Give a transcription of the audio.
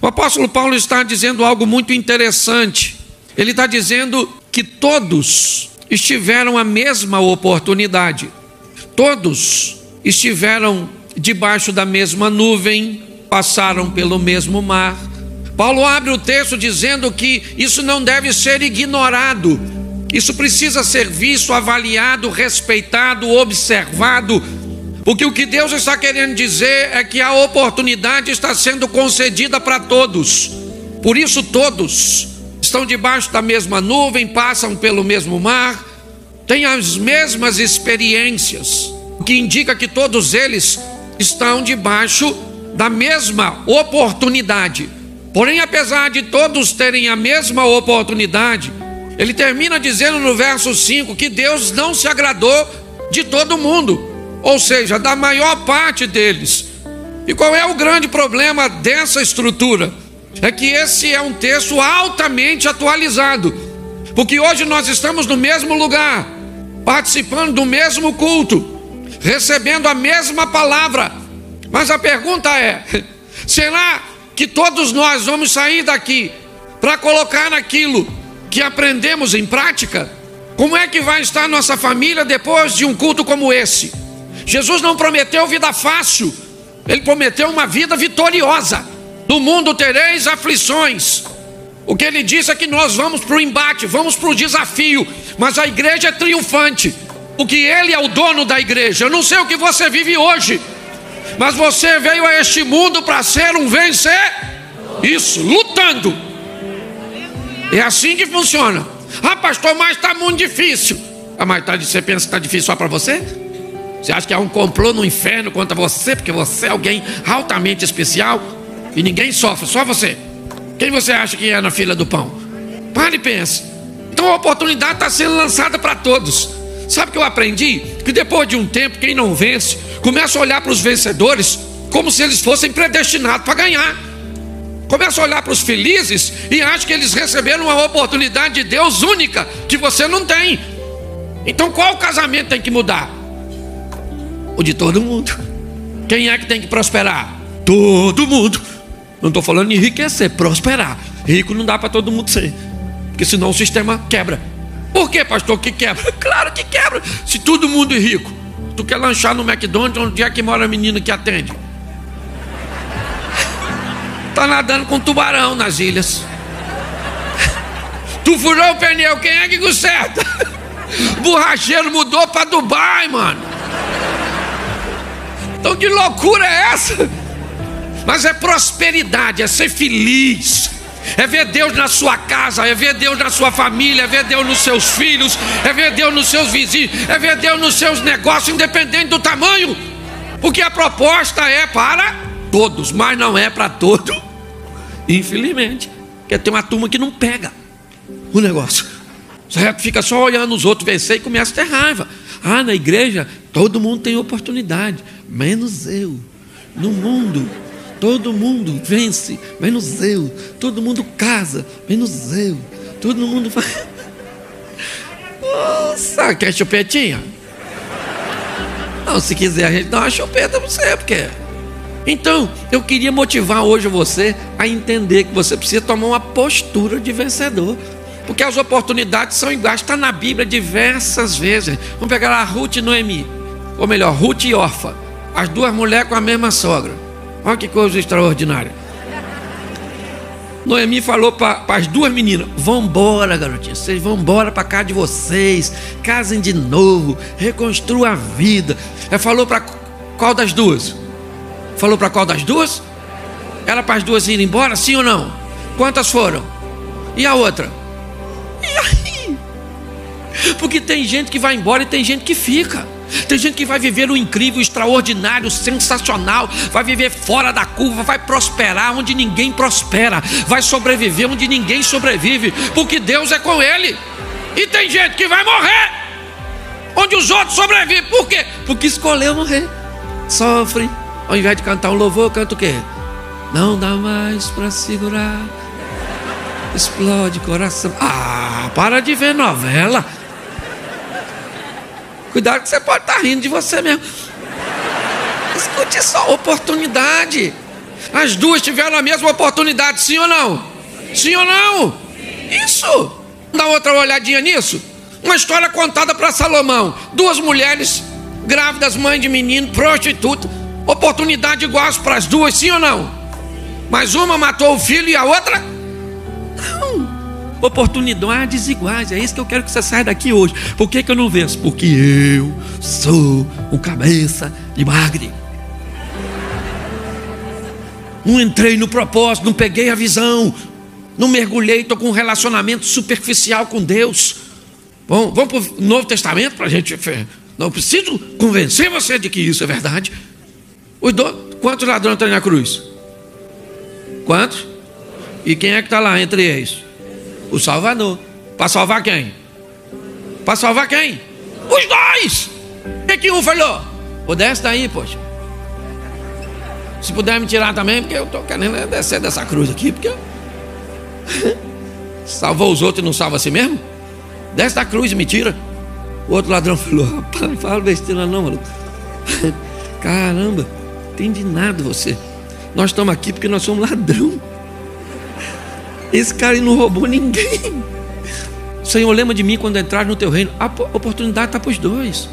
O apóstolo Paulo está dizendo algo muito interessante. Ele está dizendo que todos estiveram a mesma oportunidade, todos estiveram debaixo da mesma nuvem, passaram pelo mesmo mar. Paulo abre o texto dizendo que isso não deve ser ignorado, isso precisa ser visto, avaliado, respeitado, observado, porque o que Deus está querendo dizer é que a oportunidade está sendo concedida para todos, por isso todos estão debaixo da mesma nuvem, passam pelo mesmo mar, têm as mesmas experiências, o que indica que todos eles estão debaixo da mesma oportunidade. Porém, apesar de todos terem a mesma oportunidade, ele termina dizendo no verso 5 que Deus não se agradou de todo mundo, ou seja, da maior parte deles. E qual é o grande problema dessa estrutura? É que esse é um texto altamente atualizado, porque hoje nós estamos no mesmo lugar, participando do mesmo culto, recebendo a mesma palavra. Mas a pergunta é: será que todos nós vamos sair daqui para colocar naquilo que aprendemos em prática? Como é que vai estar nossa família depois de um culto como esse? Jesus não prometeu vida fácil, ele prometeu uma vida vitoriosa. No mundo tereis aflições. O que ele disse é que nós vamos para o embate, vamos para o desafio, mas a igreja é triunfante porque Ele é o dono da igreja. Eu não sei o que você vive hoje, mas você veio a este mundo para ser um vencer. Isso, lutando. É assim que funciona. Ah, pastor, mas está muito difícil. Ah, mas tá, você pensa que está difícil só para você? Você acha que há um complô no inferno contra você, porque você é alguém altamente especial e ninguém sofre, só você? Quem você acha que é na fila do pão? Pare e pense. Então a oportunidade está sendo lançada para todos. Sabe o que eu aprendi? Que depois de um tempo, quem não vence, começa a olhar para os vencedores como se eles fossem predestinados para ganhar. Começa a olhar para os felizes e acha que eles receberam uma oportunidade de Deus única que você não tem. Então qual casamento tem que mudar? O de todo mundo. Quem é que tem que prosperar? Todo mundo. Não estou falando enriquecer, prosperar. Rico não dá para todo mundo ser, porque senão o sistema quebra. Por que, pastor, que quebra? Claro que quebra. Se todo mundo é rico, tu quer lanchar no McDonald's, onde é que mora a menina que atende? Tá nadando com tubarão nas ilhas. Tu furou o pneu, quem é que conserta? Borracheiro mudou para Dubai, mano. Então que loucura é essa? Mas é prosperidade, é ser feliz é ver Deus na sua casa, é ver Deus na sua família, é ver Deus nos seus filhos, é ver Deus nos seus vizinhos, é ver Deus nos seus negócios, independente do tamanho, porque a proposta é para todos, mas não é para todo, infelizmente, porque tem uma turma que não pega o negócio, certo? Fica só olhando os outros vencer e começa a ter raiva. Ah, na igreja todo mundo tem oportunidade, menos eu. No mundo Todo mundo vence, menos eu. Todo mundo casa, menos eu. Todo mundo faz. Nossa, quer chupetinha? Não, se quiser, a gente dá uma chupeta para você, porque. Então, eu queria motivar hoje você a entender que você precisa tomar uma postura de vencedor. Porque as oportunidades são iguais, está na Bíblia diversas vezes. Vamos pegar a Ruth e Noemi. Ou melhor, Ruth e Orfa. As duas mulheres com a mesma sogra. Olha que coisa extraordinária. Noemi falou para as duas meninas: Vão embora, garotinha. Vocês vão embora para casa de vocês. Casem de novo. Reconstruam a vida. Ela falou para qual das duas? Falou para qual das duas? Era para as duas irem embora, sim ou não? Quantas foram? E a outra? E aí? Porque tem gente que vai embora e tem gente que fica. Tem gente que vai viver o incrível, extraordinário, sensacional, vai viver fora da curva, vai prosperar onde ninguém prospera, vai sobreviver onde ninguém sobrevive, porque Deus é com ele. E tem gente que vai morrer onde os outros sobrevivem. Por quê? Porque escolheu morrer. Sofre. Ao invés de cantar um louvor, canta o quê? Não dá mais para segurar. Explode coração. Ah, para de ver novela. Cuidado que você pode estar rindo de você mesmo. Escute só, oportunidade. As duas tiveram a mesma oportunidade, sim ou não? Sim ou não? Isso. Dá outra olhadinha nisso. Uma história contada para Salomão. Duas mulheres grávidas, mãe de menino, prostituta. Oportunidade igual para as duas, sim ou não? Mas uma matou o filho e a outra? Oportunidades iguais. É isso que eu quero que você saia daqui hoje. Por que, que eu não venço? Porque eu sou um cabeça de magre. Não entrei no propósito, não peguei a visão, não mergulhei, estou com um relacionamento superficial com Deus. Bom, vamos para o Novo Testamento para a gente. Não preciso convencer você de que isso é verdade. Os. Quantos ladrões tem na cruz? Quantos? E quem é que está lá entre eles? O Salvador. Para salvar quem? Para salvar quem? Os dois! O que, um falou? O desce daí, poxa. Se puder me tirar também, porque eu estou querendo descer dessa cruz aqui, porque. Salvou os outros e não salva a si mesmo? Desce da cruz e me tira. O outro ladrão falou: Rapaz, não fala besteira não, maluco. Caramba, entende nada você. Nós estamos aqui porque nós somos ladrão. Esse cara não roubou ninguém. Senhor, lembra de mim quando entrar no teu reino. A oportunidade está para os dois.